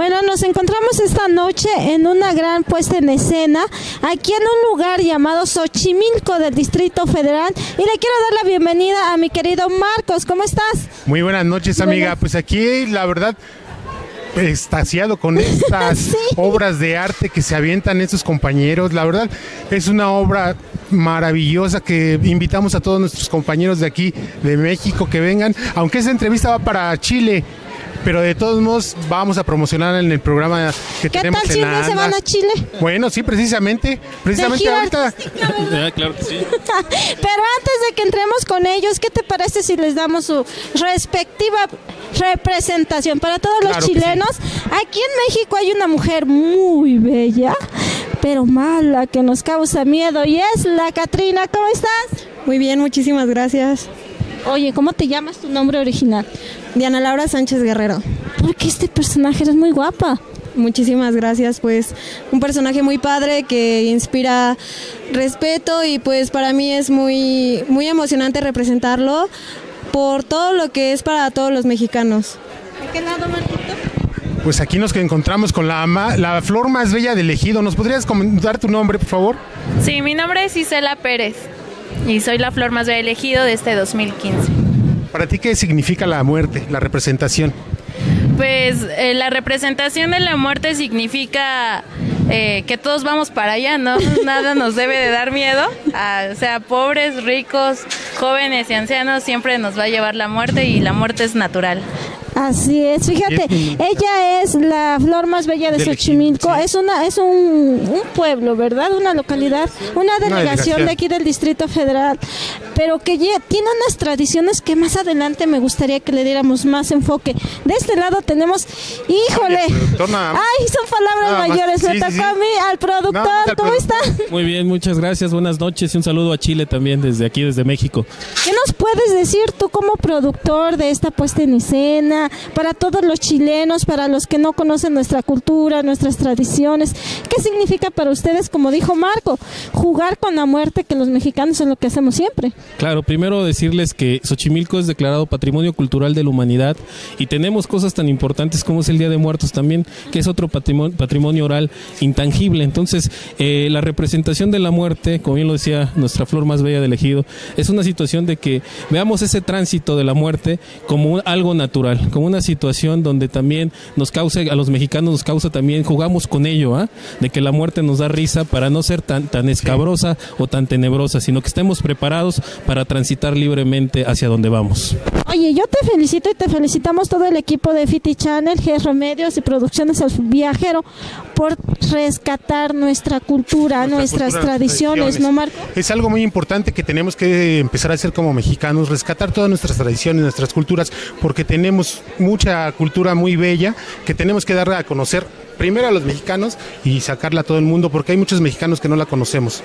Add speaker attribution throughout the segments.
Speaker 1: Bueno, nos encontramos esta noche en una gran puesta en escena, aquí en un lugar llamado Xochimilco del Distrito Federal. Y le quiero dar la bienvenida a mi querido Marcos. ¿Cómo estás?
Speaker 2: Muy buenas noches, amiga. Pues aquí, la verdad, extasiado con estas obras de arte que se avientan estos compañeros. La verdad, es una obra maravillosa que invitamos a todos nuestros compañeros de aquí, de México, que vengan. Aunque esta entrevista va para Chile, pero de todos modos vamos a promocionar en el programa que
Speaker 1: ¿Qué
Speaker 2: tenemos
Speaker 1: tal si
Speaker 2: en
Speaker 1: no se van a Chile?
Speaker 2: Bueno, sí, precisamente, precisamente ahorita.
Speaker 1: artística,
Speaker 3: Ah, claro que sí.
Speaker 1: Pero antes de que entremos con ellos, ¿qué te parece si les damos su respectiva representación para todos los
Speaker 2: sí.
Speaker 1: chilenos? Aquí en México hay una mujer muy bella, pero mala, que nos causa miedo, y es la Catrina. ¿Cómo estás?
Speaker 4: Muy bien, muchísimas gracias.
Speaker 1: Oye, ¿cómo te llamas tu nombre original?
Speaker 4: Diana Laura Sánchez Guerrero.
Speaker 1: Porque este personaje es muy guapa.
Speaker 4: Muchísimas gracias, pues un personaje muy padre que inspira respeto y pues para mí es muy muy emocionante representarlo por todo lo que es para todos los mexicanos.
Speaker 1: ¿De qué lado, Marquito?
Speaker 2: Pues aquí nos encontramos con la, la flor más bella del ejido. ¿Nos podrías comentar tu nombre, por favor?
Speaker 5: Sí, mi nombre es Isela Pérez y soy la flor más bella elegido de este 2015.
Speaker 2: Para ti, ¿qué significa la muerte, la representación?
Speaker 5: Pues eh, la representación de la muerte significa eh, que todos vamos para allá, ¿no? Nada nos debe de dar miedo. Ah, o sea, pobres, ricos, jóvenes y ancianos, siempre nos va a llevar la muerte y la muerte es natural.
Speaker 1: Así es, fíjate, ella es la flor más bella de
Speaker 2: Del
Speaker 1: Xochimilco,
Speaker 2: sí.
Speaker 1: es una es un, un pueblo, ¿verdad? Una localidad, una delegación
Speaker 2: delegación.
Speaker 1: de aquí del Distrito Federal, pero que lle- tiene unas tradiciones que más adelante me gustaría que le diéramos más enfoque. De este lado tenemos, híjole,
Speaker 2: Oye,
Speaker 1: ay, son palabras
Speaker 2: Nada
Speaker 1: mayores, me
Speaker 2: Sí,
Speaker 1: tocó
Speaker 2: sí.
Speaker 1: a mí, al productor,
Speaker 2: al
Speaker 1: ¿cómo está?
Speaker 3: Muy bien, muchas gracias. Buenas noches y un saludo a Chile también desde aquí, desde México.
Speaker 1: ¿Qué nos puedes decir tú como productor de esta puesta en escena, para todos los chilenos, para los que no conocen nuestra cultura, nuestras tradiciones? ¿Qué significa para ustedes, como dijo Marco, jugar con la muerte, que los mexicanos es lo que hacemos siempre?
Speaker 3: Claro, primero decirles que Xochimilco es declarado Patrimonio Cultural de la Humanidad y tenemos cosas tan importantes como es el Día de Muertos también, que es otro patrimonio, patrimonio oral intangible. Entonces, eh, la representación de la muerte, como bien lo decía nuestra flor más bella del ejido, es una situación de que veamos ese tránsito de la muerte como un- algo natural, como una situación donde también nos causa, a los mexicanos nos causa también, jugamos con ello, ¿ah? de que la muerte nos da risa para no ser tan, tan escabrosa o tan tenebrosa, sino que estemos preparados para transitar libremente hacia donde vamos.
Speaker 1: Oye, yo te felicito y te felicitamos todo el equipo de Fiti Channel, G Remedios y Producciones El Viajero por rescatar nuestra cultura,
Speaker 2: Nuestra
Speaker 1: nuestras
Speaker 2: cultura,
Speaker 1: tradiciones,
Speaker 2: tradiciones.
Speaker 1: ¿no, Marco?
Speaker 2: Es algo muy importante que tenemos que empezar a hacer como mexicanos, rescatar todas nuestras tradiciones, nuestras culturas, porque tenemos mucha cultura muy bella que tenemos que darle a conocer primero a los mexicanos y sacarla a todo el mundo, porque hay muchos mexicanos que no la conocemos.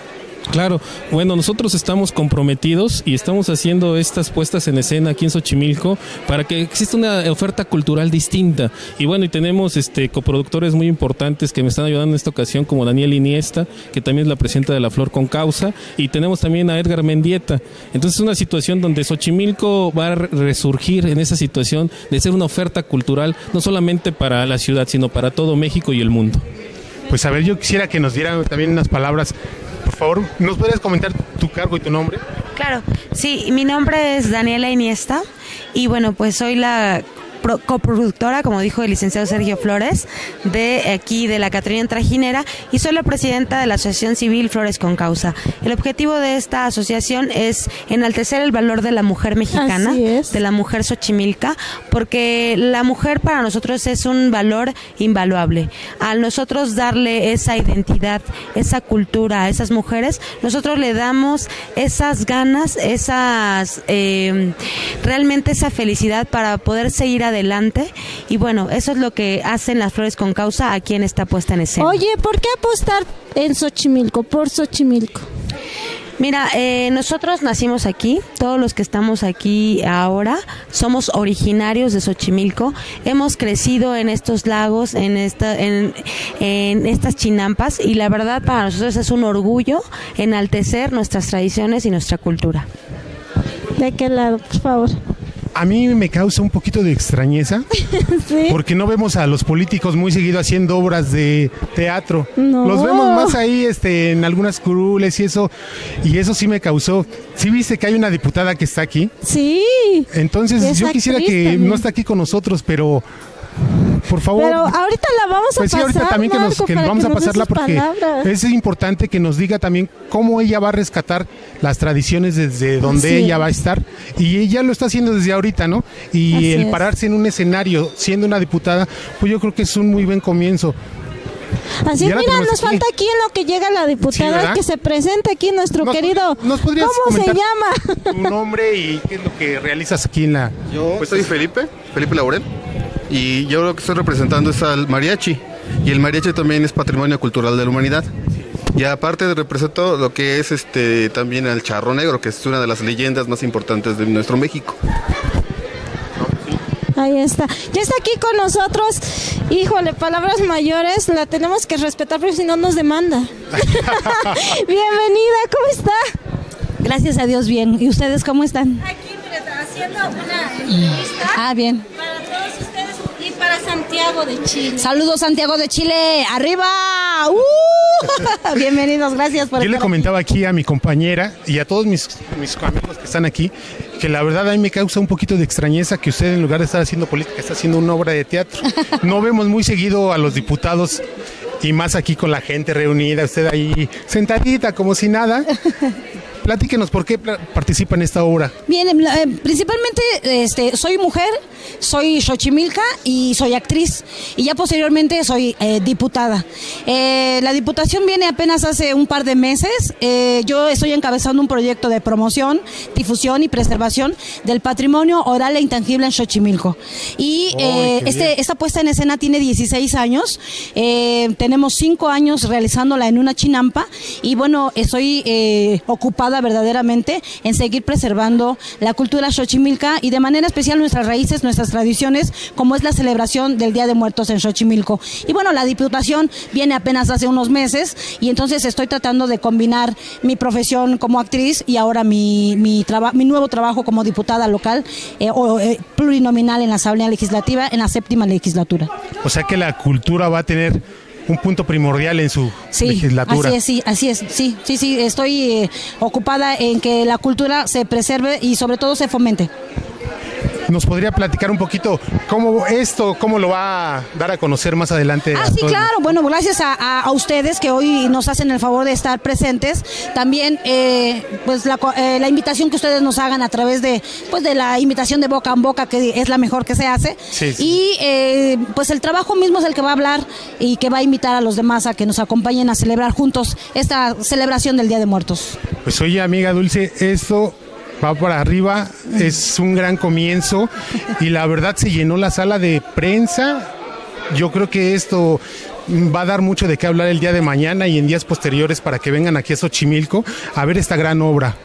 Speaker 3: Claro, bueno, nosotros estamos comprometidos y estamos haciendo estas puestas en escena aquí en Xochimilco para que exista una oferta cultural distinta. Y bueno, y tenemos este coproductores muy importantes que me están ayudando en esta ocasión, como Daniel Iniesta, que también es la presidenta de La Flor con Causa, y tenemos también a Edgar Mendieta. Entonces es una situación donde Xochimilco va a re- resurgir en esa situación de ser una oferta cultural, no solamente para la ciudad, sino para todo México y el mundo.
Speaker 2: Pues a ver, yo quisiera que nos dieran también unas palabras. Por favor, ¿nos podrías comentar tu cargo y tu nombre?
Speaker 6: Claro, sí, mi nombre es Daniela Iniesta y bueno, pues soy la coproductora, como dijo el licenciado Sergio Flores, de aquí de la Catrina Trajinera y soy la presidenta de la Asociación Civil Flores con Causa. El objetivo de esta asociación es enaltecer el valor de la mujer mexicana, de la mujer xochimilca, porque la mujer para nosotros es un valor invaluable. Al nosotros darle esa identidad, esa cultura a esas mujeres, nosotros le damos esas ganas, esas eh, realmente esa felicidad para poder seguir adelante. Y bueno, eso es lo que hacen las flores con causa aquí en esta puesta en escena.
Speaker 1: Oye, ¿por qué apostar en Xochimilco, por Xochimilco?
Speaker 6: Mira, eh, nosotros nacimos aquí, todos los que estamos aquí ahora somos originarios de Xochimilco, hemos crecido en estos lagos, en, esta, en, en estas chinampas y la verdad para nosotros es un orgullo enaltecer nuestras tradiciones y nuestra cultura.
Speaker 1: ¿De qué lado, por favor?
Speaker 2: A mí me causa un poquito de extrañeza
Speaker 1: ¿Sí?
Speaker 2: porque no vemos a los políticos muy seguido haciendo obras de teatro.
Speaker 1: No.
Speaker 2: Los vemos más ahí este, en algunas curules y eso, y eso sí me causó. ¿Sí viste que hay una diputada que está aquí?
Speaker 1: Sí.
Speaker 2: Entonces
Speaker 1: Es
Speaker 2: yo quisiera que
Speaker 1: también.
Speaker 2: no está aquí con nosotros, pero por favor.
Speaker 1: Pero ahorita la vamos a
Speaker 2: Pues sí, ahorita también que nos que vamos a pasarla porque
Speaker 1: palabras.
Speaker 2: es importante que nos diga también cómo ella va a rescatar las tradiciones desde donde ella
Speaker 1: es.
Speaker 2: va a estar y ella lo está haciendo desde ahorita, ¿no? Y
Speaker 1: Así
Speaker 2: el
Speaker 1: es.
Speaker 2: pararse en un escenario siendo una diputada, pues yo creo que es un muy buen comienzo.
Speaker 1: Así,
Speaker 2: ahora
Speaker 1: mira, nos
Speaker 2: aquí.
Speaker 1: falta aquí en lo que llega la
Speaker 2: Sí,
Speaker 1: diputada
Speaker 2: ¿verdad?
Speaker 1: que se presente aquí nuestro
Speaker 2: Nos
Speaker 1: querido.
Speaker 2: ¿Nos
Speaker 1: ¿Cómo se llama?
Speaker 2: Tu nombre y qué es lo que realizas aquí en la
Speaker 7: Yo soy Felipe, Felipe Laurel, y yo lo que estoy representando es al mariachi, y el mariachi también es patrimonio cultural de la humanidad. Y aparte represento lo que es este también al charro negro, que es una de las leyendas más importantes de nuestro México.
Speaker 1: Ahí está. Ya está aquí con nosotros. Híjole, palabras mayores, la tenemos que respetar porque si no nos demanda. Bienvenida, ¿cómo está?
Speaker 8: Gracias a Dios, bien. ¿Y ustedes cómo están?
Speaker 1: Aquí haciendo una entrevista
Speaker 8: Ah, bien.
Speaker 1: para todos Santiago de Chile.
Speaker 8: Saludos, Santiago de Chile. ¡Arriba! ¡Uh! Bienvenidos, gracias por
Speaker 2: Yo le comentaba aquí a mi compañera y a todos mis, mis amigos que están aquí que la verdad a mí me causa un poquito de extrañeza que usted en lugar de estar haciendo política está haciendo una obra de teatro. No vemos muy seguido a los diputados y más aquí con la gente reunida, usted ahí sentadita como si nada. Platíquenos por qué participa en esta obra.
Speaker 8: Bien, em, em, principalmente este, soy mujer, soy Xochimilca y soy actriz. Y ya posteriormente soy eh, diputada. Eh, la diputación viene apenas hace un par de meses. Eh, yo estoy encabezando un proyecto de promoción, difusión y preservación del patrimonio oral e intangible en Xochimilco. Y
Speaker 2: qué
Speaker 8: este, esta puesta en escena tiene 16 años. Eh, tenemos 5 años realizándola en una chinampa. Y bueno, estoy eh, ocupada verdaderamente en seguir preservando la cultura xochimilca y de manera especial nuestras raíces, nuestras tradiciones, como es la celebración del Día de Muertos en Xochimilco. Y bueno, la diputación viene apenas hace unos meses y entonces estoy tratando de combinar mi profesión como actriz y ahora mi, mi, traba- mi nuevo trabajo como diputada local eh, o eh, plurinominal en la Asamblea Legislativa en la séptima legislatura.
Speaker 2: O sea que la cultura va a tener un punto primordial en su
Speaker 8: Sí,
Speaker 2: legislatura.
Speaker 8: así es, sí, así es, sí, sí, sí, estoy eh, ocupada en que la cultura se preserve y sobre todo se fomente.
Speaker 2: ¿Nos podría platicar un poquito cómo esto, cómo lo va a dar a conocer más adelante?
Speaker 8: Ah, sí, claro. Bueno, gracias a, a- a ustedes que hoy nos hacen el favor de estar presentes. También, eh, pues, la, eh, la invitación que ustedes nos hagan a través de, pues, de la invitación de boca en boca, que es la mejor que se hace.
Speaker 2: Sí, sí.
Speaker 8: Y, eh, pues, el trabajo mismo es el que va a hablar y que va a invitar a los demás a que nos acompañen a celebrar juntos esta celebración del Día de Muertos.
Speaker 2: Pues oye, amiga Dulce, esto va para arriba, es un gran comienzo y la verdad se llenó la sala de prensa. Yo creo que esto va a dar mucho de qué hablar el día de mañana y en días posteriores para que vengan aquí a Xochimilco a ver esta gran obra.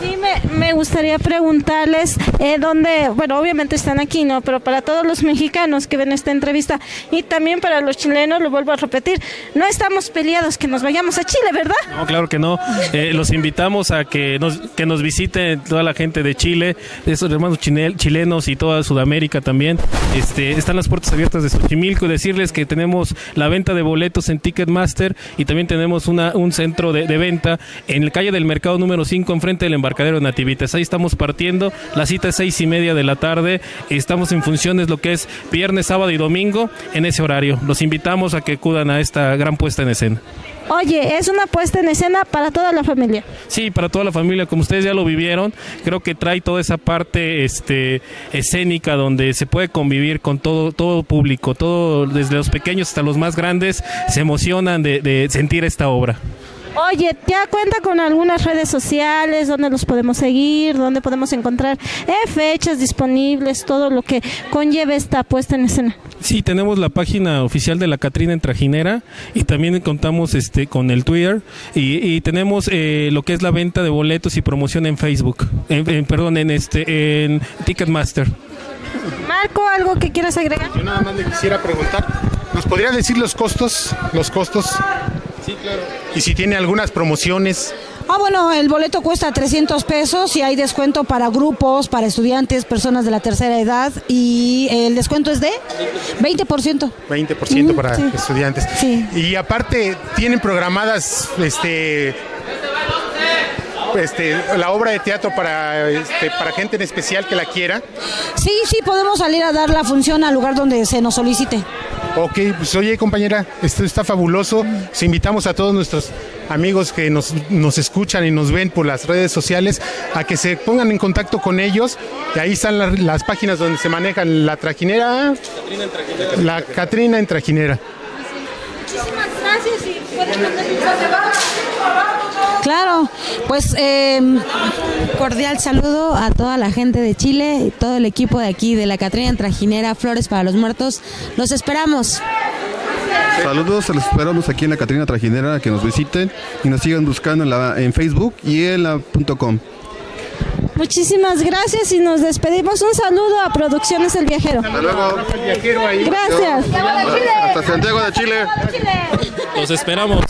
Speaker 1: Sí. Me, gustaría preguntarles eh, dónde, bueno, obviamente están aquí, ¿no? Pero para todos los mexicanos que ven esta entrevista y también para los chilenos, lo vuelvo a repetir, no estamos peleados que nos vayamos a Chile, ¿verdad?
Speaker 3: No, claro que no. Eh, los invitamos a que nos, que nos visiten toda la gente de Chile, esos hermanos chine- chilenos y toda Sudamérica también. Este, están las puertas abiertas de Xochimilco. Decirles que tenemos la venta de boletos en Ticketmaster y también tenemos una, un centro de, venta en la calle del Mercado número 5, enfrente del embarcadero de Nativitas. Ahí estamos partiendo. La cita es seis y media de la tarde. Estamos en funciones lo que es viernes, sábado y domingo en ese horario. Los invitamos a que acudan a esta gran puesta en escena.
Speaker 1: Oye, es una puesta en escena para toda la familia.
Speaker 3: Sí, para toda la familia, como ustedes ya lo vivieron, creo que trae toda esa parte este, escénica donde se puede convivir con todo, todo público, todo, desde los pequeños hasta los más grandes, se emocionan de, de sentir esta obra.
Speaker 1: Oye, ¿ya cuenta con algunas redes sociales donde los podemos seguir, donde podemos encontrar eh, fechas disponibles, todo lo que conlleve esta puesta en escena?
Speaker 3: Sí, tenemos la página oficial de la Catrina en Trajinera y también contamos este con el Twitter y, y tenemos eh, lo que es la venta de boletos y promoción en Facebook, en- en- perdón, en este en Ticketmaster.
Speaker 1: Marco, ¿algo que quieras agregar?
Speaker 2: Yo nada más le quisiera preguntar, ¿nos podría decir los costos? Los costos. Sí, claro. Y si tiene algunas promociones.
Speaker 8: Ah, bueno, el boleto cuesta 300 pesos y hay descuento para grupos, para estudiantes, personas de la tercera edad y el descuento es de 20%.
Speaker 2: 20% para
Speaker 8: sí.
Speaker 2: estudiantes.
Speaker 8: Sí.
Speaker 2: Y aparte, ¿tienen programadas este este, la obra de teatro para, este, para gente en especial que la quiera.
Speaker 8: Sí, sí, podemos salir a dar la función al lugar donde se nos solicite.
Speaker 2: Ok, pues oye compañera, esto está fabuloso. Os invitamos a todos nuestros amigos que nos, nos escuchan y nos ven por las redes sociales a que se pongan en contacto con ellos. Y ahí están las, las páginas donde se manejan la trajinera, la Catrina en trajinera.
Speaker 1: Muchísimas gracias y pueden mandar
Speaker 8: Claro, pues eh,
Speaker 6: cordial saludo a toda la gente de Chile, todo el equipo de aquí de la Catrina en Trajinera, Flores para los Muertos. Los esperamos.
Speaker 7: Saludos, los esperamos aquí en la Catrina Trajinera, que nos visiten y nos sigan buscando en, la, en Facebook y en la .com.
Speaker 1: Muchísimas gracias y nos despedimos. Un saludo a Producciones El Viajero.
Speaker 7: Hasta luego.
Speaker 1: Gracias.
Speaker 7: Hasta Santiago de Chile.
Speaker 3: Los esperamos.